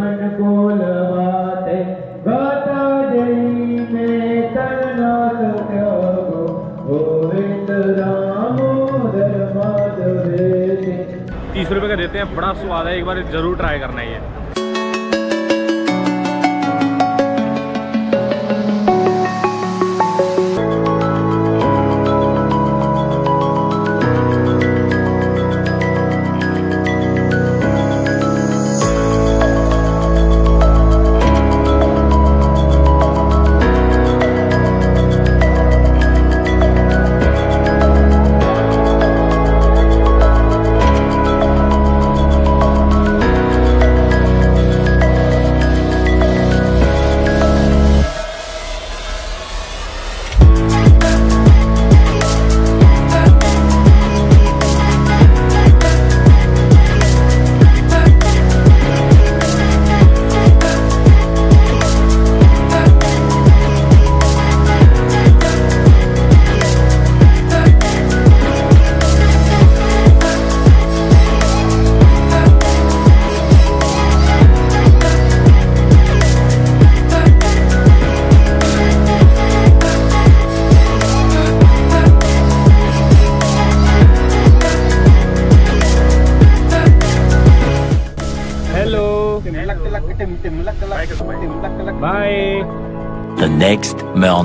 अनुकूल बाते, गाता जई में तीस रुपये का देते हैं, बड़ा स्वाद है, एक बार ज़रूर ट्राई करना ये।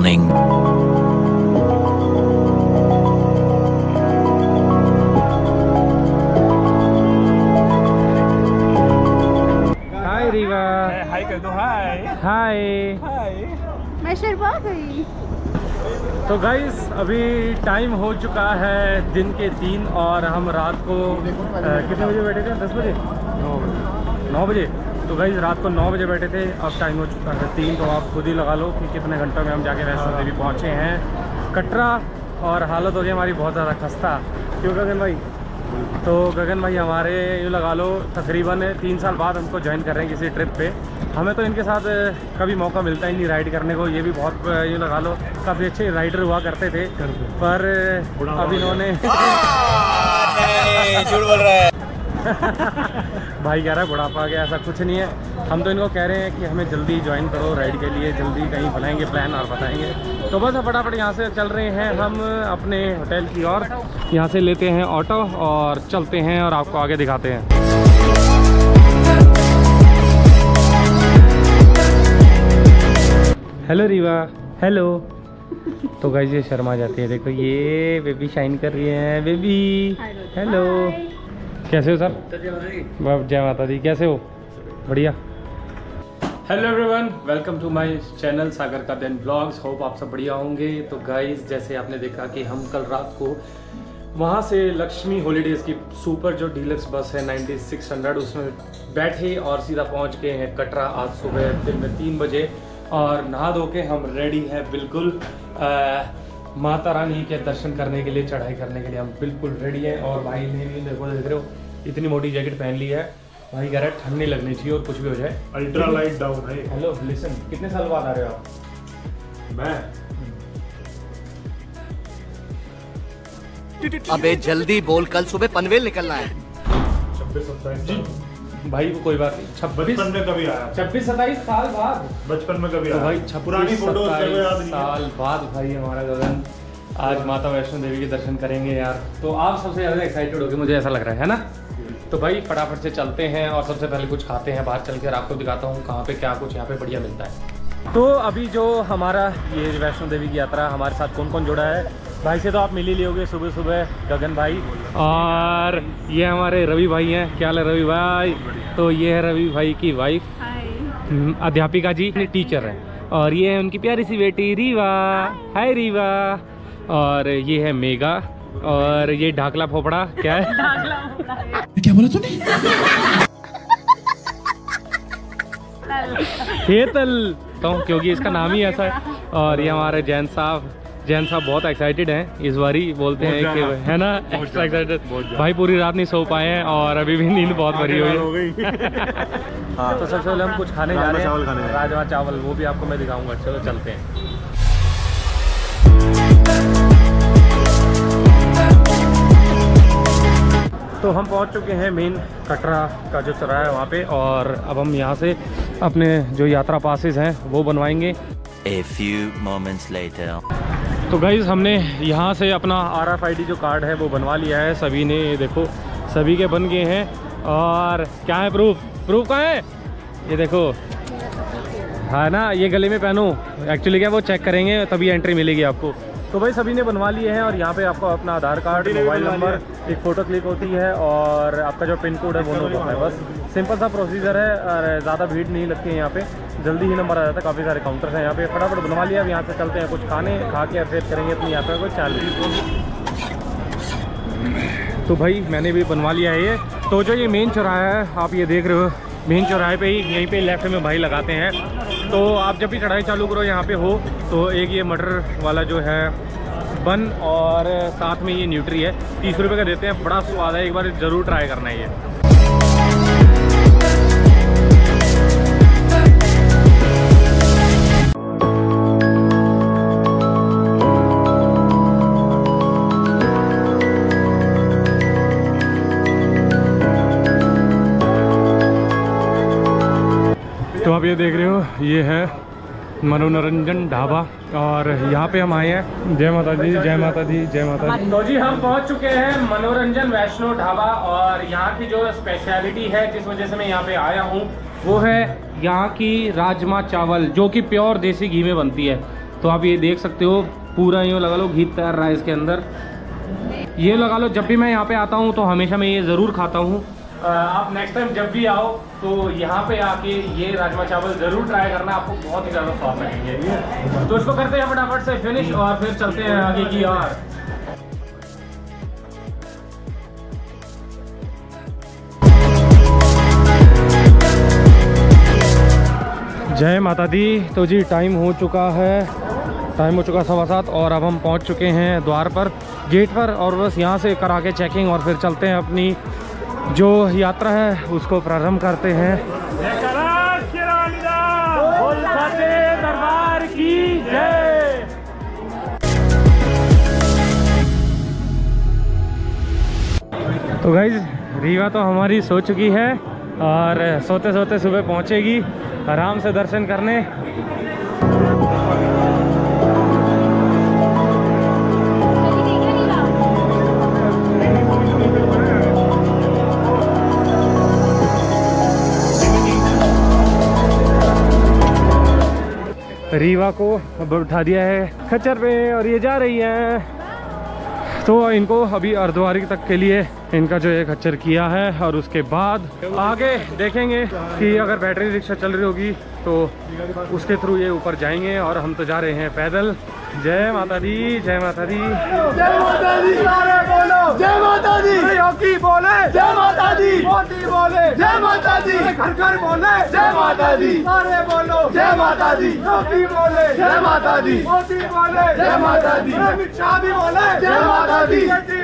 Morning. हाय रीवा हाय कर दो हाय हाय मैं शर्मा गई। तो गाइस अभी टाइम हो चुका है दिन के तीन और हम रात को कितने बजे बैठे थे? दस बजे? नौ बजे। नौ बजे। तो गाइस रात को नौ बजे बैठे थे अब टाइम हो चुका है तीन तो आप खुद ही लगा लो कि कितने घंटों में हम जाके वैष्णो देवी पहुँचे हैं। कटरा और हालत हो गई हमारी बहुत ज़्यादा खस्ता। क्यों गगन भाई? तो गगन भाई हमारे यूँ लगा लो तकरीबन तीन साल बाद हमको ज्वाइन कर रहे हैं किसी ट्रिप पे। हमें तो इनके साथ कभी मौका मिलता ही नहीं राइड करने को। ये भी बहुत यूँ लगा लो काफ़ी अच्छे राइडर हुआ करते थे। पर अब इन्होंने भाई कह रहा है बुढ़ापा आ गया ऐसा कुछ नहीं है। हम तो इनको कह रहे हैं कि हमें जल्दी ज्वाइन करो राइड के लिए जल्दी कहीं बनाएँगे प्लान और बताएँगे। तो बस अब फटाफट यहाँ से चल रहे हैं हम अपने होटल की ओर। यहाँ से लेते हैं ऑटो और चलते हैं और आपको आगे दिखाते हैं। हेलो रीवा हेलो तो गाइज़ ये शर्मा जाती है। देखो ये बेबी शाइन कर रही है बेबी हेलो कैसे हो सर? जय माता दी। कैसे हो? बढ़िया। Hello everyone welcome to my channel Sagar का दिन ब्लॉग्स होप आप सब बढ़िया होंगे। तो गाइस जैसे आपने देखा कि हम कल रात को वहाँ से लक्ष्मी हॉलीडेज़ की सुपर जो डीलक्स बस है 9600 उसमें बैठे और सीधा पहुँच गए हैं कटरा आज सुबह दिन में तीन बजे। और नहा धो के हम रेडी हैं बिल्कुल। अ, माता रानी के दर्शन करने के लिए चढ़ाई करने के लिए हम बिल्कुल रेडी हैं। और भाई ने भी देखो देख रहे हो इतनी मोटी जैकेट पहन ली है। भाई कह रहा है ठंड नहीं लगनी चाहिए और कुछ भी हो जाए। अल्ट्रा लाइट डाउन है हेलो लिसन कितने साल बाद आ रहे हो आप? मैं? अबे जल्दी बोल कल सुबह पनवेल निकलना है। छब्बीस सत्ताईस भाई को कोई बात नहीं। छब्बीस में कभी आया? छब्बीस सत्ताईस साल बाद। बचपन में कभी तो भाई छब्बीस पुरानी है। साल बाद भाई हमारा गगन। आज माता वैष्णो देवी के दर्शन करेंगे यार। तो आप सबसे ज़्यादा एक्साइटेड होगे मुझे ऐसा लग रहा है है ना? तो भाई फटाफट से चलते हैं और सबसे पहले कुछ खाते हैं बाहर चल कर आपको दिखाता हूँ कहाँ पे क्या कुछ यहाँ पे बढ़िया मिलता है। तो अभी जो हमारा ये वैष्णो देवी की यात्रा हमारे साथ कौन कौन जुड़ा है? भाई से तो आप मिल ही लियोगे सुबह सुबह गगन भाई। और ये हमारे रवि भाई हैं। क्या हाल है रवि भाई? तो ये है रवि भाई की वाइफ हम्म, अध्यापिका जी टीचर हैं। और ये है उनकी प्यारी सी बेटी रीवा। हाय रीवा। और ये है मेगा और ये ढाकला फोपड़ा क्या है? क्या बोला तूने? हेतल तो क्योंकि इसका नाम ही ऐसा है। और ये हमारे जैन साहब। जैन साहब बहुत एक्साइटेड हैं इस बारी बोलते हैं कि है ना एक्स्ट्रा एक्साइटेड भाई पूरी रात नहीं सो पाए हैं और अभी भी नींद बहुत भरी हुई है। हाँ तो सबसे पहले हम कुछ खाने जा रहे हैं। खाने जा रहे हैं। राजमा चावल वो भी आपको मैं दिखाऊँगा। चलो चलते हैं। तो हम पहुँच चुके हैं मेन कटरा का जो चौराहा है वहाँ पे और अब हम यहाँ से अपने जो यात्रा पासेस हैं वो बनवाएँगे। A few moments later. तो गाइज़ हमने यहाँ से अपना आर जो कार्ड है वो बनवा लिया है। सभी ने ये देखो सभी के बन गए हैं। और क्या है प्रूफ प्रूफ कहाँ है? ये देखो। हाँ ना ये गले में पहनो। एक्चुअली क्या वो चेक करेंगे तभी एंट्री मिलेगी आपको। तो भाई सभी ने बनवा लिए हैं और यहाँ पे आपको अपना आधार कार्ड मोबाइल नंबर एक फ़ोटो क्लिक होती है और आपका जो पिन कोड है वो नोट होता है। बस सिंपल सा प्रोसीजर है और ज़्यादा भीड़ नहीं लगती है यहाँ पे। जल्दी ही नंबर आ जाता है काफ़ी सारे काउंटर्स हैं। यहाँ पे फटाफट बनवा लिया, अब यहाँ से चलते हैं, कुछ खाने, खा के फिर करेंगे अपनी यात्रा को, चालू। तो भाई, मैंने भी बनवा लिया है ये। तो जो ये मेन चौराहा है, आप ये देख रहे हो मेन चौराहे पे ही, यहीं पे लेफ़्ट में भाई लगाते हैं। तो आप जब भी चढ़ाई चालू करो यहाँ पे हो तो एक ये मटर वाला जो है बन और साथ में ये न्यूट्री है। तीस रुपये का देते हैं, बड़ा स्वाद है, एक बार ज़रूर ट्राई करना है ये। आप ये देख रहे हो, ये है मनोरंजन ढाबा और यहाँ पे हम आए हैं। जय माता दी जय माता दी जय माता दी तो जी, हम पहुँच चुके हैं मनोरंजन वैष्णो ढाबा और यहाँ की जो स्पेशलिटी है, जिस वजह से मैं यहाँ पे आया हूँ, वो है यहाँ की राजमा चावल, जो कि प्योर देसी घी में बनती है। तो आप ये देख सकते हो, पूरा यूँ लगा लो, घी तैर रहा है इसके अंदर। ये लगा लो, जब भी मैं यहाँ पे आता हूँ तो हमेशा मैं ये ज़रूर खाता हूँ। आप नेक्स्ट टाइम जब भी आओ तो यहाँ पे आके ये राजमा चावल ज़रूर ट्राई करना, आपको बहुत ही ज़्यादा स्वाद लगेंगे। तो इसको करते हैं फटाफट से फिनिश और फिर चलते हैं आगे की ओर। जय माता दी। तो जी टाइम हो चुका है। टाइम हो चुका सवा सात और अब हम पहुँच चुके हैं द्वार पर। गेट पर और बस यहाँ से करा के चेकिंग और फिर चलते हैं अपनी जो यात्रा है, उसको प्रारंभ करते हैं। दरबार की जय तो गाइज़ रीवा तो हमारी सो चुकी है और सोते सोते सुबह पहुंचेगी, आराम से दर्शन करने। रीवा को अब उठा दिया है, खच्चर पे और ये जा रही है। तो इनको अभी अर्धवारी तक के लिए इनका जो एक खच्चर किया है और उसके बाद आगे देखेंगे कि अगर बैटरी रिक्शा चल रही होगी तो उसके थ्रू ये ऊपर जाएँगे और हम तो जा रहे हैं पैदल जय माता दी जय माता दी जय माता दी सारे बोलो जय माता दी योगी बोले जय माता दी मोदी बोले जय माता दी घर घर बोले जय माता दी सारे बोलो जय माता दी योगी बोले जय माता दी मोदी बोले जय माता दी अमित शाह भी बोले जय माता दी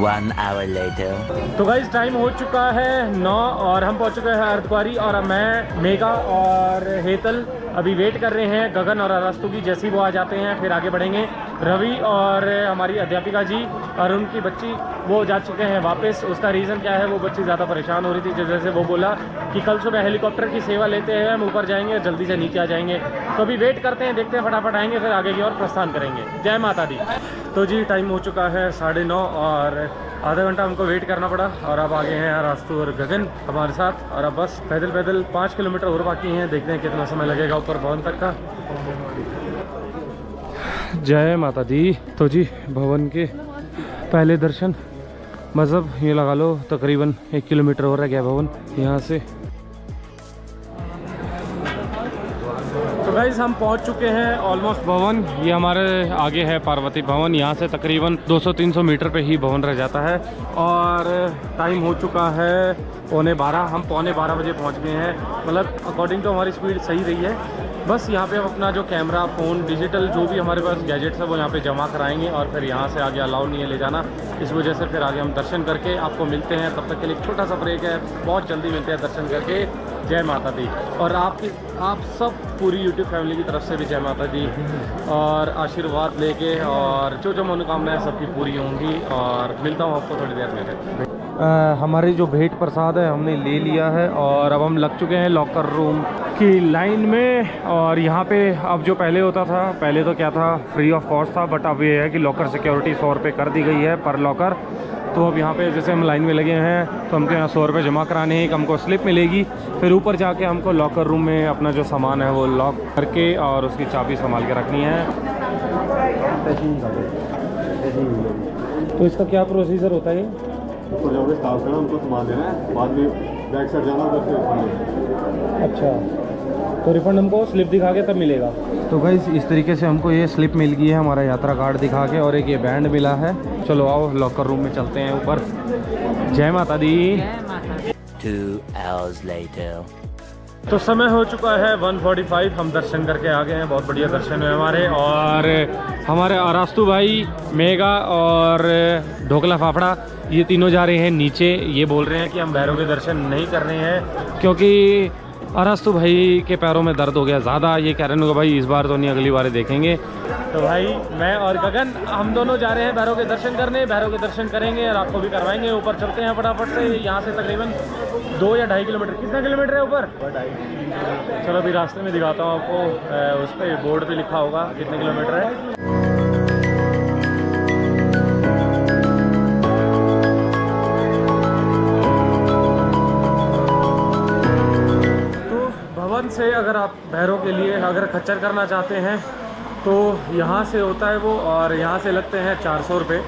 One hour later. तो गाइज़ टाइम हो चुका है नौ और हम पहुँच चुके हैं अर्धकुआरी और मैं मेगा और हेतल अभी वेट कर रहे हैं गगन और अरस्तु की, जैसे ही वो आ जाते हैं, फिर आगे बढ़ेंगे। रवि और हमारी अध्यापिका जी और उनकी बच्ची, वो जा चुके हैं वापस। उसका रीज़न क्या है, वो बच्ची ज़्यादा परेशान हो रही थी, जिस वो बोला कि कल सुबह हेलीकॉप्टर की सेवा लेते हैं, हम ऊपर जाएँगे, जल्दी से नीचे आ जाएँगे। तो अभी वेट करते हैं, देखते हैं, फटाफट आएँगे, फिर आगे की ओर प्रस्थान करेंगे। जय माता दी। तो जी टाइम हो चुका है साढ़े नौ और आधा घंटा हमको वेट करना पड़ा और अब आगे हैं रास्तू और गगन हमारे साथ और अब बस पैदल पैदल पाँच किलोमीटर और बाकी हैं। देखते हैं कितना समय लगेगा ऊपर भवन तक का। जय माता दी। तो जी, भवन के पहले दर्शन, मज़हब, ये लगा लो, तकरीबन एक किलोमीटर हो रह गया भवन। यहाँ से गाइज़ हम पहुँच चुके हैं ऑलमोस्ट भवन। ये हमारे आगे है पार्वती भवन। यहाँ से तकरीबन 200-300 मीटर पे ही भवन रह जाता है। और टाइम हो चुका है पौने बारह। हम पौने बारह बजे पहुँच गए हैं। मतलब अकॉर्डिंग टू हमारी स्पीड सही रही है। बस यहाँ पे हम अपना जो कैमरा फ़ोन डिजिटल जो भी हमारे पास गैजेट्स है, वो यहाँ पे जमा कराएँगे और फिर यहाँ से आगे अलाउ नहीं है ले जाना। इस वजह से फिर आगे हम दर्शन करके आपको मिलते हैं। तब तक के लिए छोटा सा ब्रेक है। बहुत जल्दी मिलते हैं दर्शन करके। जय माता दी। और आपकी आप सब पूरी यूट्यूब फैमिली की तरफ़ से भी जय माता दी। और आशीर्वाद लेके और जो जो मनोकामनाएँ सबकी पूरी होंगी और मिलता हूँ आपको थोड़ी देर में हमारी जो भेंट प्रसाद है, हमने ले लिया है और अब हम लग चुके हैं लॉकर रूम की लाइन में और यहाँ पे अब जो पहले होता था, पहले तो क्या था फ्री ऑफ़ कॉस्ट था बट अब ये है कि लॉकर सिक्योरिटी सौ रुपये कर दी गई है पर लॉकर तो अब यहाँ पे जैसे हम लाइन में लगे हैं तो हमको यहाँ सौ रुपये जमा कराने हैं हमको स्लिप मिलेगी। फिर ऊपर जाके हमको लॉकर रूम में अपना जो सामान है वो लॉक करके और उसकी चाबी संभाल के रखनी है। तो इसका क्या प्रोसीजर होता है? ऊपर जाओगे स्टाफ करना उनको सामान देना है बाद में बैक साइड जाना उधर से रिफंड अच्छा। तो रिफंड हमको स्लिप दिखा के तब मिलेगा। तो भाई इस तरीके से हमको ये स्लिप मिल गई है हमारा यात्रा कार्ड दिखा के और एक ये बैंड मिला है। चलो आओ लॉकर रूम में चलते हैं ऊपर। जय माता दी। Two hours later. तो समय हो चुका है 1:45 हम दर्शन करके आ गए हैं बहुत बढ़िया दर्शन हुए हमारे और हमारे अरास्तु भाई मेगा और ढोकला फाफड़ा। ये तीनों जा रहे हैं नीचे ये बोल रहे हैं कि हम भैरव के दर्शन नहीं कर रहे हैं क्योंकि अरास्तु भाई के पैरों में दर्द हो गया ज़्यादा। ये कह रहे हैं भाई इस बार तो नहीं अगली बार देखेंगे। तो भाई मैं और गगन हम दोनों जा रहे हैं भैरव के दर्शन करने। भैरव के दर्शन करेंगे और आपको भी करवाएँगे। ऊपर चलते हैं फटाफट से। यहाँ से तकरीबन दो या ढाई किलोमीटर। कितना किलोमीटर है ऊपर? चलो अभी रास्ते में दिखाता हूँ आपको। उस पर बोर्ड पर लिखा होगा कितने किलोमीटर है। अगर आप भैरों के लिए अगर खच्चर करना चाहते हैं तो यहाँ से होता है वो और यहाँ से लगते हैं चार सौ रुपये।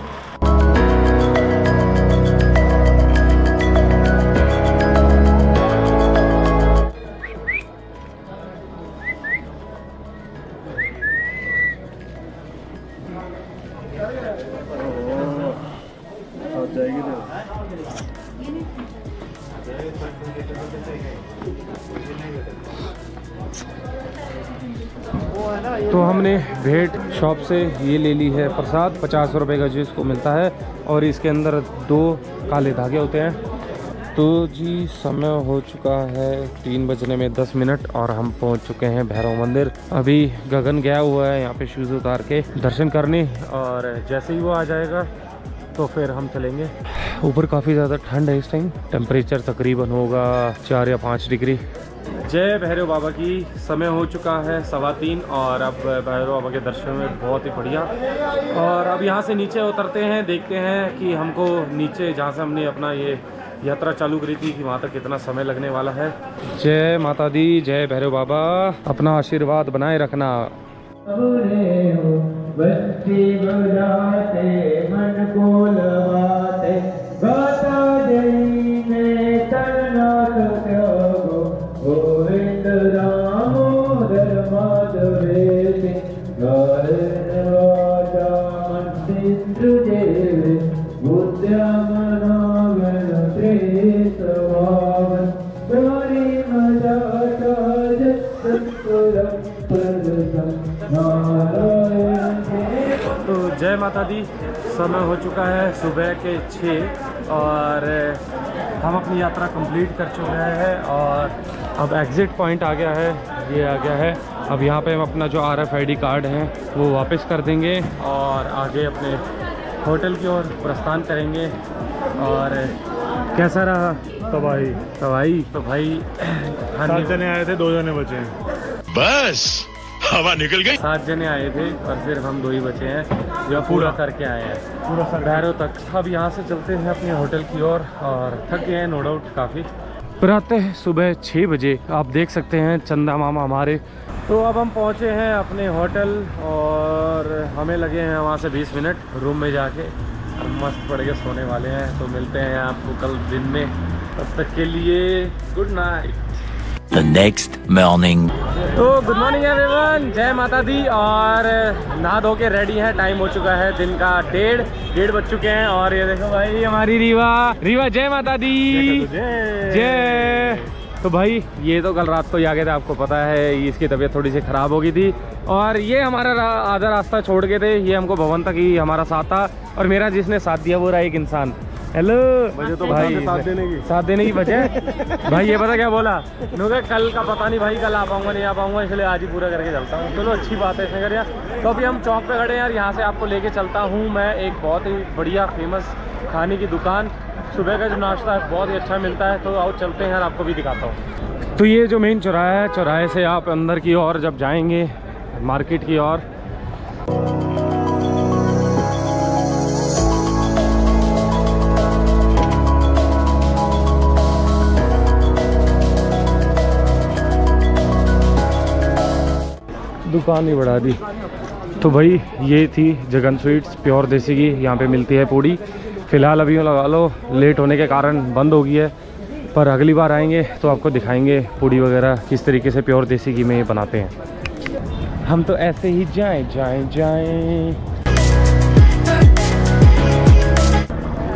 हमने भेंट शॉप से ये ले ली है प्रसाद, पचास रुपये का जो इसको मिलता है और इसके अंदर दो काले धागे होते हैं। तो जी, समय हो चुका है तीन बजने में दस मिनट और हम पहुँच चुके हैं भैरव मंदिर। अभी गगन गया हुआ है यहाँ पे शूज़ उतार के दर्शन करने और जैसे ही वो आ जाएगा तो फिर हम चलेंगे। ऊपर काफ़ी ज़्यादा ठंड है इस टाइम टेम्परेचर तकरीबन होगा चार या पाँच डिग्री। जय भैरव बाबा की। समय हो चुका है सवा तीन और अब भैरव बाबा के दर्शन में बहुत ही बढ़िया। और अब यहाँ से नीचे उतरते हैं, देखते हैं कि हमको नीचे जहाँ से हमने अपना ये यात्रा चालू करी थी कि वहाँ तक कितना समय लगने वाला है। जय माता दी, जय भैरव बाबा। अपना आशीर्वाद बनाए रखना। माता दी समय हो चुका है सुबह के छः और हम अपनी यात्रा कंप्लीट कर चुके हैं और अब एग्ज़िट पॉइंट आ गया है ये आ गया है। अब यहाँ पे हम अपना जो R F I D card है वो वापस कर देंगे और आगे अपने होटल की ओर प्रस्थान करेंगे और कैसा रहा? तबाही। तबाही? तो भाई सात खाने जने आए थे दो जने बचे। हैं बस। हवा निकल गई। सात जने आए थे और सिर्फ़ हम दो ही बचे हैं जो पूरा करके आए हैं। पूरा सर भैरव तक। अब यहाँ से चलते हैं अपने होटल की ओर और थक गए हैं नो डाउट काफ़ी। प्रातः सुबह छः बजे। आप देख सकते हैं चंदा मामा हमारे। तो अब हम पहुँचे हैं अपने होटल और हमें लगे हैं वहाँ से 20 मिनट रूम में जाके। हम मस्त पड़ के सोने वाले हैं तो मिलते हैं आपको कल दिन में। तब तक के लिए good night The next morning. तो गुड मॉर्निंग एवरीवन जय माता दी और नहा धो के रेडी है. टाइम हो चुका है दिन का डेढ़ डेढ़ बज चुके हैं और ये देखो भाई हमारी रीवा रीवा जय माता दी जय। तो भाई ये तो कल रात को ही आ गए थे आपको पता है इसकी तबीयत थोड़ी सी ख़राब हो गई थी। और ये हमारा रा, आधा रास्ता छोड़ के थे ये हमको भवन तक ही हमारा साथ था। और मेरा जिसने साथ दिया वो रहा एक इंसान। हेलो वजह तो भाई साथ देने की। साथ देने की वजह? भाई ये पता क्या बोला? नुके कल का पता नहीं भाई कल आ पाऊँगा नहीं आ पाऊँगा इसलिए आज ही पूरा करके चलता हूँ। चलो अच्छी बात है इसमें कर यार। तो अभी हम चौक पे खड़े हैं यार यहाँ से आपको लेके चलता हूँ मैं एक बहुत ही बढ़िया फ़ेमस खाने की दुकान। सुबह का जो नाश्ता है बहुत ही अच्छा मिलता है। तो आओ चलते हैं यार आपको भी दिखाता हूँ। तो ये जो मेन चौराहा है चौराहे से आप अंदर की ओर जब जाएँगे मार्केट की ओर। दुकान ही बढ़ा दी। तो भाई ये थी जगन स्वीट्स प्योर देसी की यहाँ पे मिलती है पूड़ी। फ़िलहाल अभी लगा लो लेट होने के कारण बंद हो गई है। पर अगली बार आएँगे तो आपको दिखाएँगे पूड़ी वगैरह किस तरीके से प्योर देसी घी में ये बनाते हैं। हम तो ऐसे ही जाएँ जाएँ जाएँ।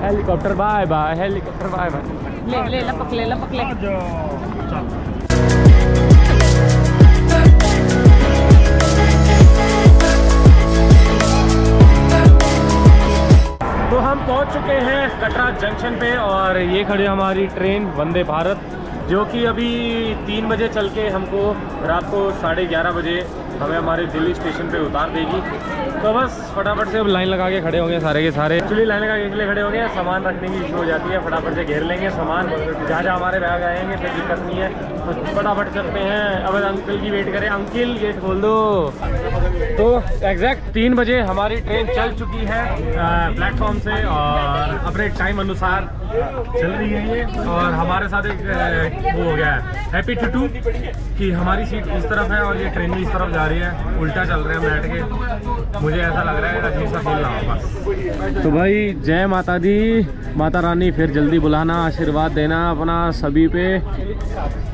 Helicopter bye bye helicopter bye bye ले ले लपक ले लपक ले। कटरा जंक्शन पे और ये खड़ी हमारी ट्रेन वंदे भारत। जो कि अभी तीन बजे चल के हमको रात को साढ़े ग्यारह बजे हमें हमारे दिल्ली स्टेशन पे उतार देगी। तो बस फटाफट से अब लाइन लगा के खड़े होंगे सारे के सारे। एक्चुअली लाइन लगा के इसलिए खड़े होंगे। सामान रखने की इशू हो जाती है। फटाफट से घेर लेंगे सामान। जहाँ जहाँ हमारे बैग आएँगे फिर दिक्कत नहीं है। तो फटाफट चलते हैं। अब अंकल की वेट करें। अंकिल गेट खोल दो। तो एग्जैक्ट तीन बजे हमारी ट्रेन चल चुकी है प्लेटफॉर्म से और अपने टाइम अनुसार। चल रही है ये। और हमारे साथ एक वो हो गया है। हैप्पी टू कि हमारी सीट इस तरफ़ है और ये ट्रेन भी इस तरफ़ जा रही है। उल्टा चल रहे हैं बैठ के। मुझे ऐसा लग रहा है अजीब सा फील ना हो, बस। तो भाई, जय माता दी। माता रानी, फिर जल्दी बुलाना, आशीर्वाद देना अपना सभी पे।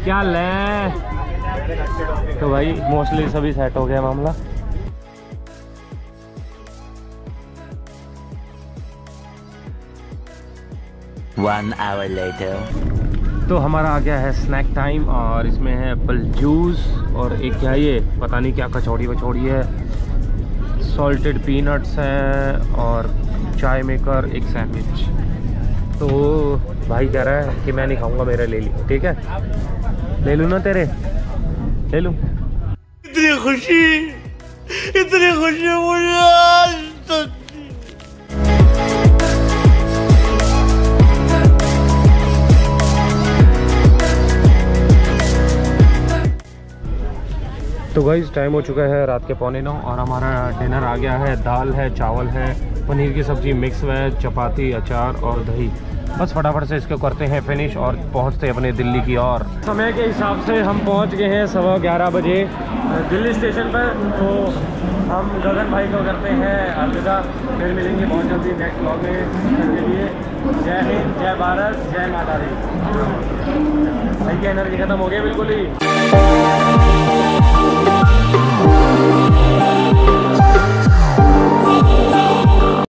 क्या लें तो भाई मोस्टली सभी सेट हो गया मामला। One hour later. तो हमारा आ गया है स्नैक टाइम और इसमें है एप्पल जूस और एक क्या ये? पता नहीं क्या कचौड़ी वचौड़ी है। सॉल्टेड पीनट्स हैं और चाय मेकर एक सैंडविच तो भाई कह रहा है कि मैं नहीं खाऊँगा मेरा ले लियो ठीक है? ले लूँ ना तेरे? ले लूँ। इतनी खुशी इतनी खुशी मुझे आज। तो गाइज़ टाइम हो चुका है रात के पौने नौ और हमारा डिनर आ गया है। दाल है, चावल है, पनीर की सब्ज़ी मिक्स वेज चपाती, अचार और दही। बस फटाफट से इसको करते हैं फिनिश और पहुँचते हैं अपने दिल्ली की ओर। समय के हिसाब से हम पहुँच गए हैं सवा ग्यारह बजे। दिल्ली स्टेशन पर तो हम गगन भाई को करते हैं अलविदा। फिर मिलेंगे बहुत जल्दी नेक्स्ट ब्लॉग में। के लिए जय हिंद, जय भारत, जय माता दी। भाई की एनर्जी खत्म हो गई बिल्कुल ही। Oh, oh, oh, oh,